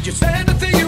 Did you say anything?